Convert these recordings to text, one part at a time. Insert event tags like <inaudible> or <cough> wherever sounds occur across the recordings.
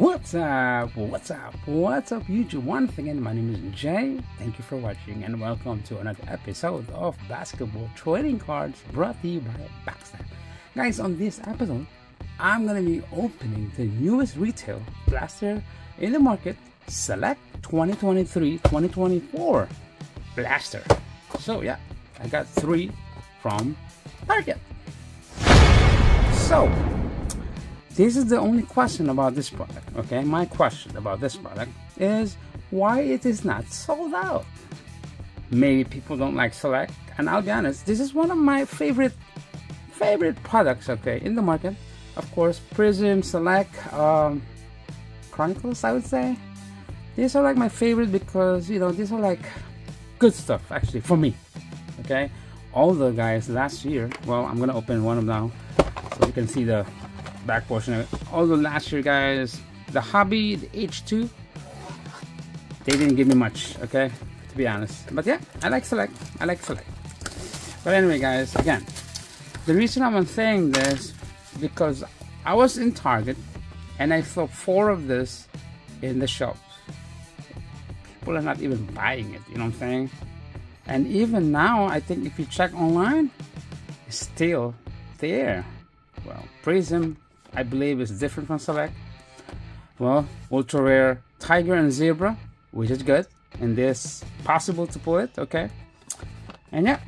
What's up? What's up? What's up, YouTube? Once again, my name is Jay. Thank you for watching and welcome to another episode of Basketball Trading Cards brought to you by Boxtyp. Guys, on this episode, I'm gonna be opening the newest retail blaster in the market, Select 2023-2024 blaster. So yeah, I got three from Target. So this is the only question about this product okay? My question about this product is why it is not sold out. Maybe people don't like select and i'll be honest this is one of my favorite favorite products okay in the market. Of course Prizm select um, chronicles i would say. These are like my favorite because you know these are like good stuff actually for me okay? All the guys last year well i'm gonna open one of them now so you can see the back portion of it. Although last year, guys, the hobby, the H2, they didn't give me much, okay? To be honest. But yeah, I like Select. I like Select. But anyway, guys, again, the reason I'm saying this because I was in Target and I saw four of this in the shops. People are not even buying it, you know what I'm saying? And even now, I think if you check online, it's still there. Well, Prizm I believe is different from Select. Well, ultra rare Tiger and Zebra, which is good. And this possible to pull it, okay? And yeah,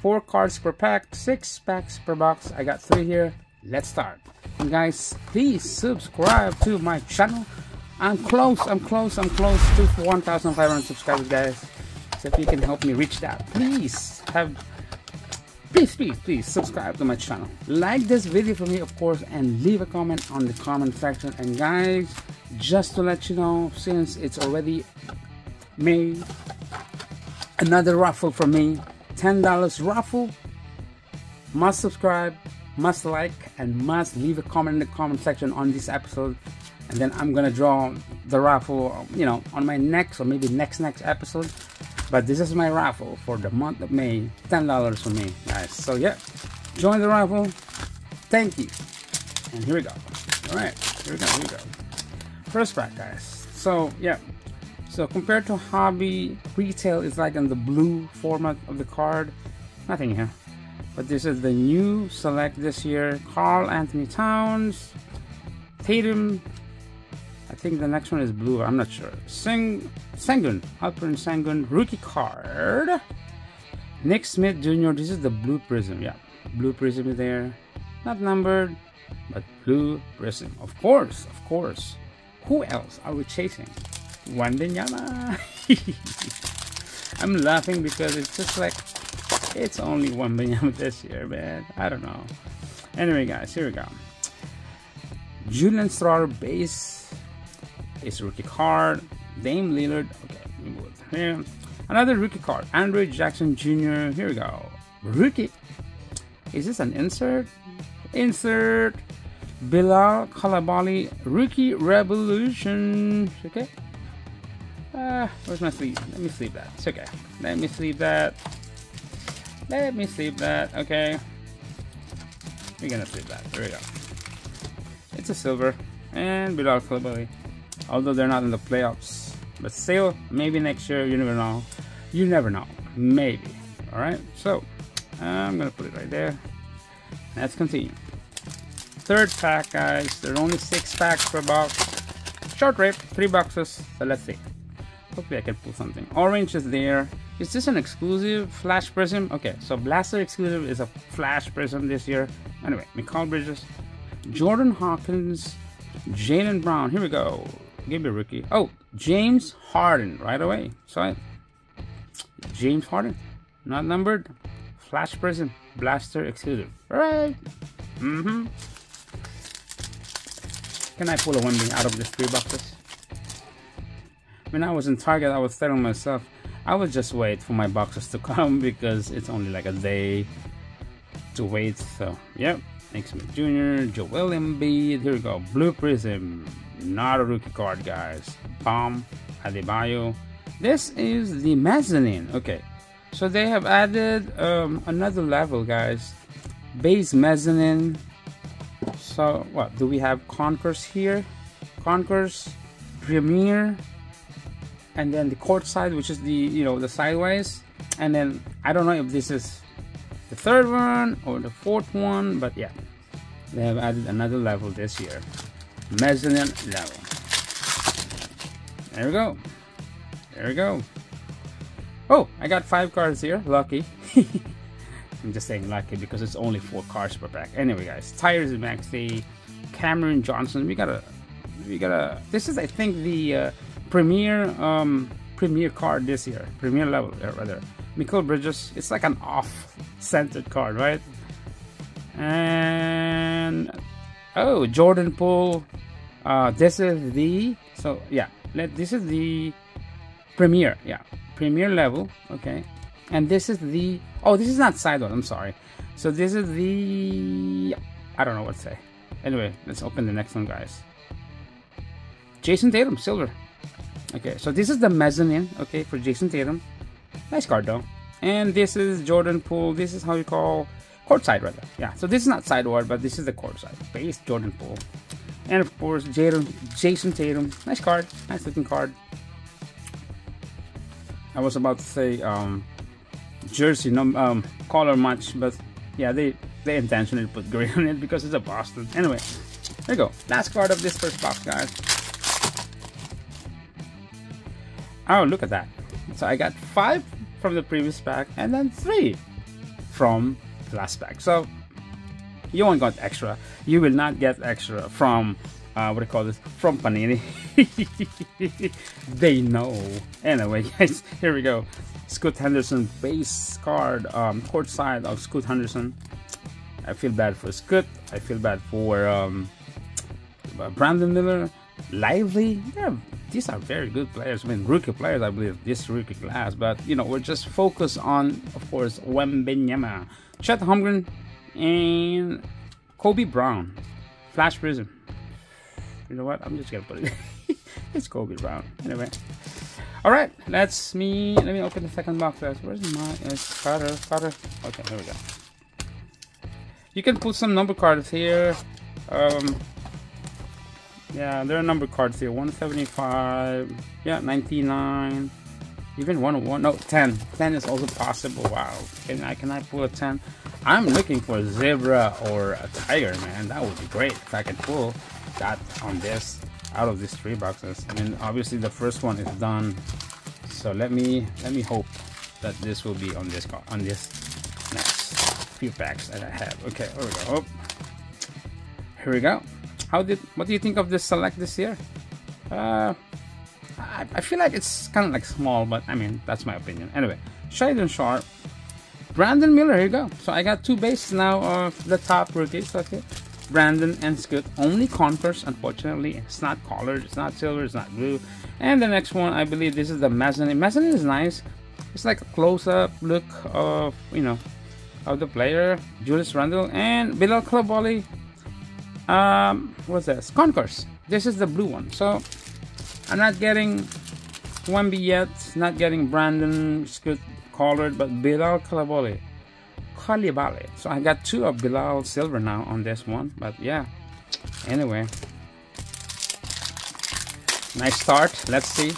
four cards per pack, six packs per box. I got three here. Let's start. And guys, please subscribe to my channel. I'm close, I'm close, I'm close to 1,500 subscribers, guys. So if you can help me reach that, please have please please please subscribe to my channel. Like this video for me of course and leave a comment on the comment section. And guys just to let you know since it's already May another raffle for me $10 raffle must subscribe must like and must leave a comment in the comment section on this episode. And then I'm gonna draw the raffle you know on my next or maybe next next episode but this is my raffle for the month of May. $10 for me, guys. So yeah, join the raffle. Thank you. And here we go. All right, here we go, here we go. First pack, guys. So yeah, so compared to hobby, retail is like in the blue format of the card. Nothing here. But this is the new select this year. Karl-Anthony Towns, Tatum, I think the next one is blue. I'm not sure. Sing Sengun, Alperen Sengun rookie card. Nick Smith Jr. This is the blue Prizm. Yeah, blue Prizm is there. Not numbered, but blue Prizm. Of course, of course. Who else are we chasing? Wembanyama. <laughs> I'm laughing because it's just like it's only one Wembanyama <laughs> this year, man. I don't know. Anyway, guys, here we go. Julian Strawther base is rookie card. Dame Lillard. Okay, move it here. Another rookie card. Andre Jackson Jr. Here we go. Rookie. Is this an insert? Insert. Bilal Coulibaly. Rookie Revolution. Okay. Uh, where's my sleeve? Let me sleeve that. It's okay. Let me sleeve that. Let me sleeve that. Okay. We're gonna sleeve that. There we go. It's a silver. And Bilal Coulibaly although they're not in the playoffs. But still, maybe next year, you never know. You never know. Maybe. Alright, so I'm gonna put it right there. Let's continue. Third pack, guys. There are only six packs per box. Short rip, three boxes. So let's see. Hopefully I can pull something. Orange is there. Is this an exclusive Flash Prizm? Okay, so Blaster exclusive is a Flash Prizm this year. Anyway, Mikal Bridges, Jordan Hawkins, Jaylen Brown. Here we go. Give me rookie. Oh, James Harden right away. So James Harden, not numbered. Flash Prizm, Blaster exclusive. All right. Mm-hmm. Can I pull a one out of these three boxes? When I was in Target, I was telling myself, I would just wait for my boxes to <laughs> come because it's only like a day to wait. So, yep. Smith Jr., Joel Embiid. Here we go. Blue Prizm. Not a rookie card, guys. Bam Adebayo. This is the mezzanine. Okay. So they have added um, another level, guys. Base mezzanine. So what? Do we have Concourse here? Concourse, Premier, and then the court side, which is the you know the sideways, and then I don't know if this is the third one or the fourth one, but yeah, they have added another level this year, mezzanine level. There we go. There we go. Oh, I got five cards here. Lucky. <laughs> I'm just saying lucky because it's only four cards per pack. Anyway, guys, Tyrese Maxey, Cameron Johnson. We got a, we got a. This is, I think, the uh, premier um premier card this year, premier level uh, rather. Mikal Bridges. It's like an off-centered card, right? And oh, Jordan Poole. Uh, this is the so yeah. Let this is the premier. Yeah, premier level. Okay, and this is the oh this is not sideward i'm sorry so this is the i don't know what to say anyway let's open the next one guys Jayson Tatum silver okay so this is the mezzanine okay for Jayson Tatum nice card though and this is jordan poole this is how you call court courtside rather yeah so this is not sideward but this is the courtside base jordan poole and of course jayson jayson tatum nice card nice looking card i was about to say um jersey no um, color much, but yeah, they they intentionally put green on it because it's a Boston. Anyway, there you go. Last card of this first box, guys. Oh, look at that. So I got five from the previous pack and then three from the last pack. So you won't get extra. You will not get extra from uh, what do you call this? From Panini. <laughs> they know. Anyway, <laughs> guys, here we go. Scoot Henderson base card, um, court side of Scoot Henderson. I feel bad for Scoot. I feel bad for um, Brandon Miller. Lively. Yeah, these are very good players. I mean, rookie players, I believe, this rookie class. But, you know, we're just focused on, of course, Wembanyama, Chet Holmgren, and Kobe Brown. Flash Prizm. You know what? I'm just gonna put it. <laughs> it's Kobe Brown. Anyway. All right, let's me. Let me open the second box. Where's my it's Carter? Carter. Okay, here we go. You can put some number cards here. Um, yeah, there are a number of cards here. 175. Yeah, 99. Even 101. No, 10. 10 is also possible. Wow. Can I can I pull a 10? I'm looking for a zebra or a tiger, man. That would be great if I could pull that on this out of these three boxes. I mean, obviously the first one is done. So let me let me hope that this will be on this on this next few packs that I have. Okay, here we go. Oh. Here we go. How did what do you think of this select this year? Uh, I, I feel like it's kind of like small, but I mean that's my opinion. Anyway, Shaedon Sharpe, Brandon Miller. Here you go. So I got two bases now of the top rookies. Okay. Brandon and Scoot only Concourse, unfortunately. It's not colored, it's not silver, it's not blue. And the next one, I believe this is the mezzanine. Mezzanine is nice. It's like a close-up look of, you know, of the player, Julius Randle, and Bilal Coulibaly. Um, what's this? Concourse. This is the blue one. So, I'm not getting Wemby yet, not getting Brandon Scoot colored, but Bilal Coulibaly. Coulibaly. So I got two of Bilal Silver now on this one. But yeah, anyway. Nice start. Let's see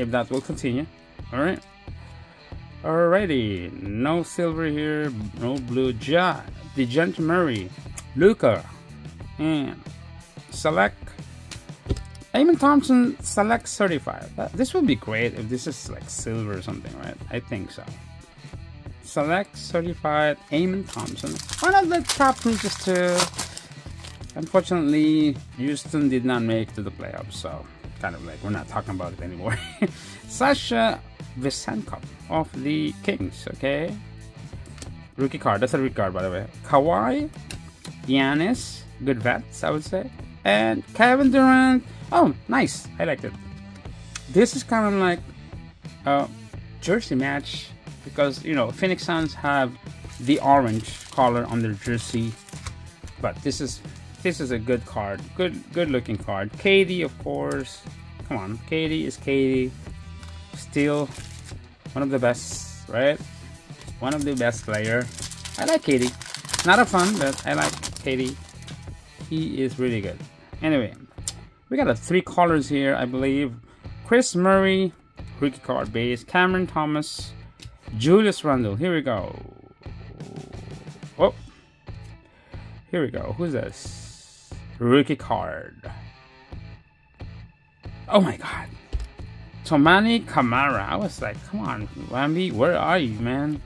if that will continue. Alright. Alrighty. No silver here. No blue. Ja. DeJounte Murray. Luka. And select Amen Thompson select certified. This would be great if this is like silver or something, right? I think so select certified Amen Thompson. One of the top rookies to... Unfortunately, Houston did not make to the playoffs, so kind of like we're not talking about it anymore. <laughs> Sasha Vezenkov of the Kings, okay? Rookie card, that's a rookie card by the way. Kawhi, Giannis, good vets, I would say. And Kevin Durant. Oh, nice. I liked it. This is kind of like a jersey match because you know Phoenix Suns have the orange color on their jersey, but this is this is a good card, good good looking card. KD, of course, come on, KD is KD, still one of the best, right? One of the best player. I like KD. not a fun, but I like KD. He is really good. Anyway, We got three colors here, I believe. Kris Murray, rookie card base. Cameron Thomas, Julius Randle. Here we go. Oh, here we go. Who's this? Rookie card. Oh my god. Toumani Camara. I was like, come on, Wemby, where are you, man?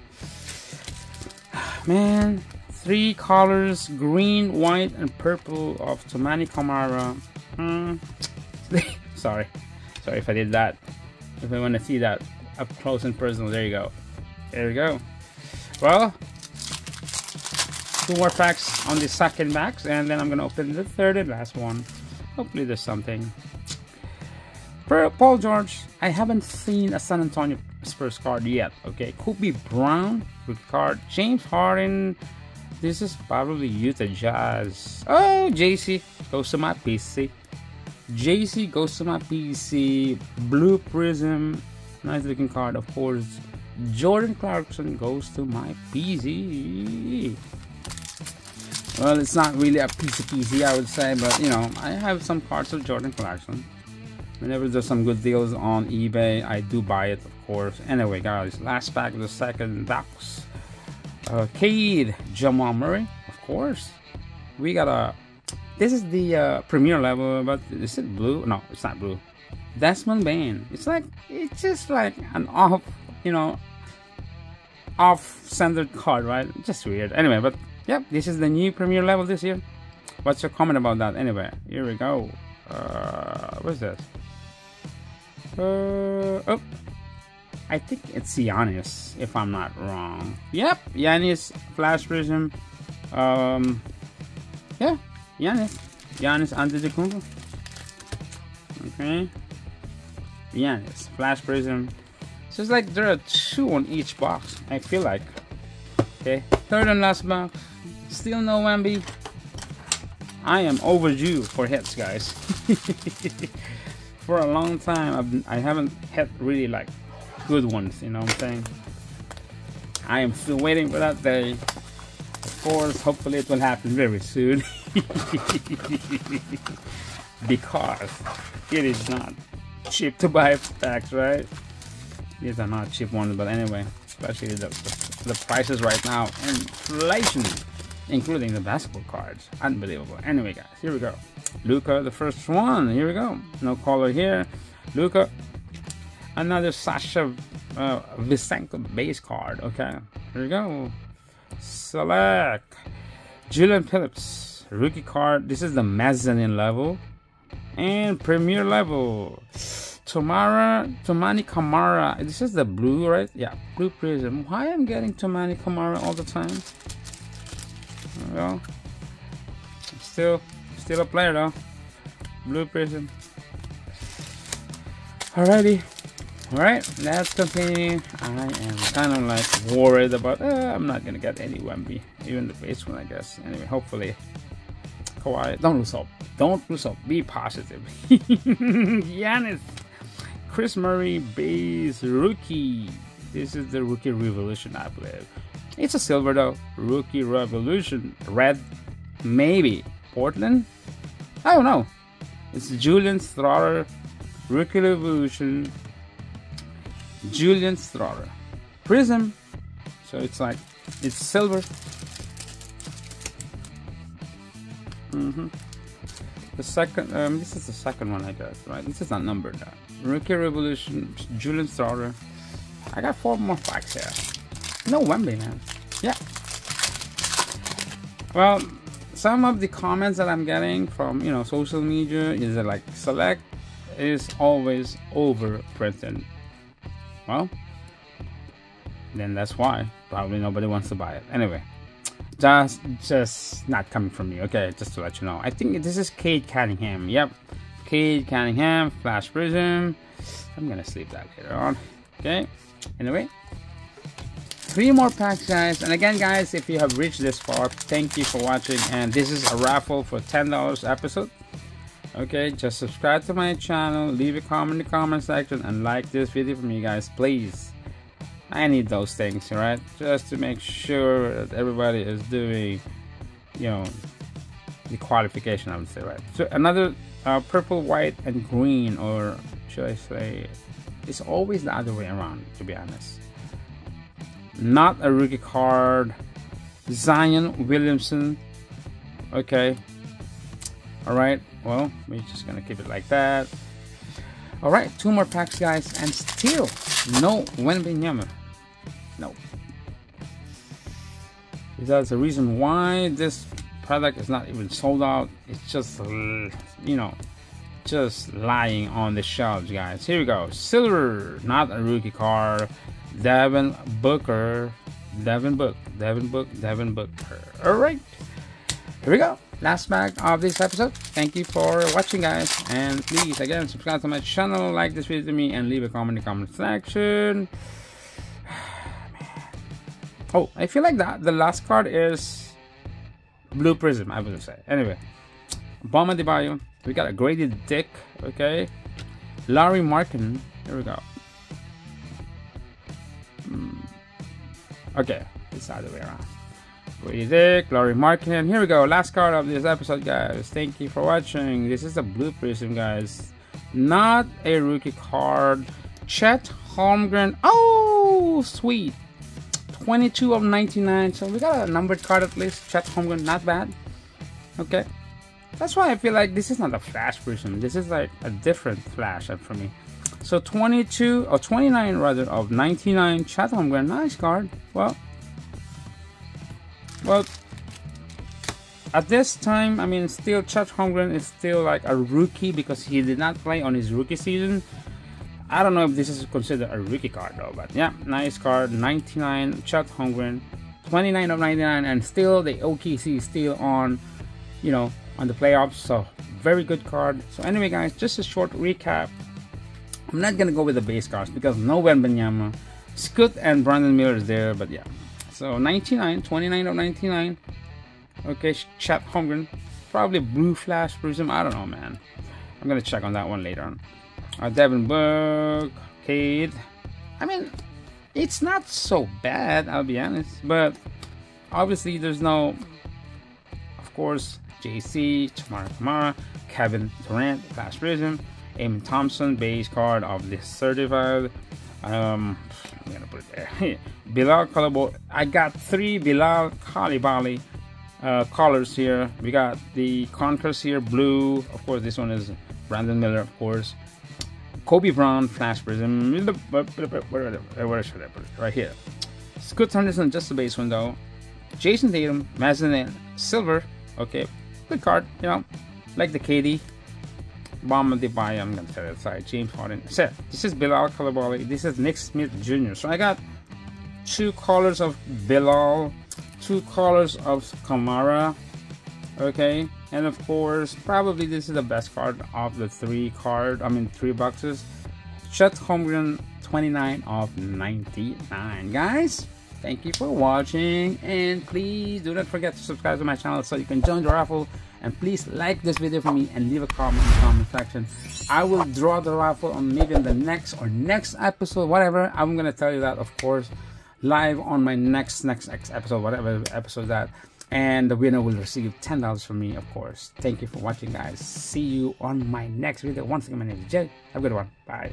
<sighs> Man, three colors green, white, and purple of Toumani Camara Hmm. <laughs> Sorry. Sorry if I did that. If I want to see that up close and personal, there you go. There we go. Well, two more packs on the second box, and then I'm gonna open the third and last one. Hopefully, there's something. For Paul George, I haven't seen a San Antonio Spurs card yet. Okay, Kobe Brown good card. James Harden. This is probably Utah Jazz. Oh, JC goes to my PC. JC goes to my PC. Blue Prizm. Nice looking card, of course. Jordan Clarkson goes to my PC. Well, it's not really a PC PC, I would say, but you know, I have some cards of Jordan Clarkson. Whenever there's some good deals on eBay, I do buy it, of course. Anyway, guys, last pack of the second box. Uh, Cade, Jamal Murray, of course. We got a. This is the uh, premier level, but is it blue? No, it's not blue. Desmond Bane. It's like it's just like an off, you know, off-centered card, right? Just weird. Anyway, but yep, this is the new premier level this year. What's your comment about that? Anyway, here we go. Uh, what's this? Uh, oh, I think it's Giannis, if I'm not wrong. Yep, Giannis, Flash Prizm. Um, yeah, Giannis. Giannis Antetokounmpo. Okay. Giannis, Flash Prizm. So it's like there are two on each box, I feel like. Okay, third and last box. Still no Wemby. I am overdue for hits, guys. <laughs> for a long time I've, I haven't had really like good ones you know what I'm saying I am still waiting for that day of course hopefully it will happen very soon <laughs> because it is not cheap to buy packs right these are not cheap ones but anyway especially the, the, the prices right now inflation including the basketball cards unbelievable anyway guys here we go Luka, the first one. Here we go. No color here. Luka. Another Sasha uh, Vezenkov base card. Okay. Here we go. Select. Julian Phillips. Rookie card. This is the mezzanine level. And premier level. Tomara, Toumani Camara. This is the blue, right? Yeah, blue Prizm. Why I'm getting Toumani Camara all the time? Well, still Still a player though. Blue Prizm. Alrighty. Alright, let's continue. I am kind of like worried about, uh, I'm not gonna get any Wemby. Even the base one, I guess. Anyway, hopefully. Kawhi, don't lose hope. Don't lose hope. Be positive. <laughs> Giannis. Kris Murray base rookie. This is the rookie revolution, I believe. It's a silver though. Rookie revolution. Red, maybe. Portland? I don't know. It's Julian Strawther, Rookie Revolution, Julian Strawther. Prizm. So it's like, it's silver. Mm-hmm. The second, um, this is the second one I got, right? This is not numbered. That. Rookie Revolution, Julian Strawther. I got four more packs here. No Wemby, man. Yeah. Well, some of the comments that I'm getting from you know social media is that like select is always over printed. Well, then that's why probably nobody wants to buy it. Anyway, just just not coming from me. Okay, just to let you know. I think this is Cade Cunningham. Yep, Cade Cunningham, Flash Prizm. I'm gonna sleep that later on. Okay. Anyway, three more packs guys and again guys if you have reached this far thank you for watching and this is a raffle for ten dollars episode okay just subscribe to my channel leave a comment in the comment section and like this video from you guys please i need those things right just to make sure that everybody is doing you know the qualification, I would say, right? So another uh, purple, white, and green, or should I say, it's always the other way around, to be honest. Not a rookie card. Zion Williamson. Okay. Alright, well, we're just gonna keep it like that. Alright, two more packs, guys, and still no Wembanyama. No. That's the reason why this product is not even sold out. It's just, you know, just lying on the shelves, guys. Here we go. Silver, not a rookie card. Devin Booker. Devin Book. Devin Book. Devin Booker. Alright. Here we go. Last bag of this episode. Thank you for watching, guys. And please, again, subscribe to my channel, like this video to me, and leave a comment in the comment section. <sighs> oh, I feel like that the last card is Blue Prizm, I would say. Anyway, Bam Adebayo. We got a graded Dick, okay? Larry Markin, Here we go. Hmm. Okay, it's the other way around. Graded Dick, Lauri Markkanen. Here we go. Last card of this episode, guys. Thank you for watching. This is a Blue Prizm, guys. Not a rookie card. Chet Holmgren. Oh, sweet. 22 of 99. So we got a numbered card at least. Chet Holmgren, not bad. Okay. That's why I feel like this is not a flash Prizm. This is like a different flash for me. So 22 or 29 rather of 99 Chet Holmgren. Nice card. Well, well, at this time, I mean, still Chet Holmgren is still like a rookie because he did not play on his rookie season. I don't know if this is considered a rookie card though, but yeah, nice card. 99 Chet Holmgren, 29 of 99, and still the OKC is still on, you know, on the playoffs. So very good card. So anyway, guys, just a short recap. I'm not gonna go with the base cards because no Wembanyama, Scoot and Brandon Miller is there, but yeah. So 99, 29 of 99. Okay, Chet Holmgren, probably Blue Flash Prizm. I don't know, man. I'm gonna check on that one later on uh, Devin Book, Cade. I mean, it's not so bad, I'll be honest, but obviously there's no, of course, JC, Tamara Camara, Kevin Durant, Flash Prizm, Amen Thompson, base card of the certified. Um, I'm gonna put it there. <laughs> Bilal Coulibaly. I got three Bilal Coulibaly uh, colors here. We got the Concourse here, blue. Of course, this one is Brandon Miller, of course. Kobe Brown, Flash Prizm, where should I put it? Right here. Scoot Henderson, just the base window. Jayson Tatum, Mezzanine, Silver. Okay, good card, you know, like the KD. Bam Adebayo, I'm gonna set it aside. James Harden. Set. This is Bilal Coulibaly. This is Nick Smith Jr. So I got two colors of Bilal, two colors of Camara. Okay, and of course probably this is the best card of the three card i mean three boxes Chet Holmgren 29 of 99 guys thank you for watching and please do not forget to subscribe to my channel so you can join the raffle. And please like this video for me and leave a comment in the comment section. I will draw the raffle on maybe in the next or next episode whatever. I'm gonna tell you that of course live on my next next next episode whatever episode that. And the winner will receive $10 from me of course. Thank you for watching guys. See you on my next video. Once again my name is jay. Have a good one. Bye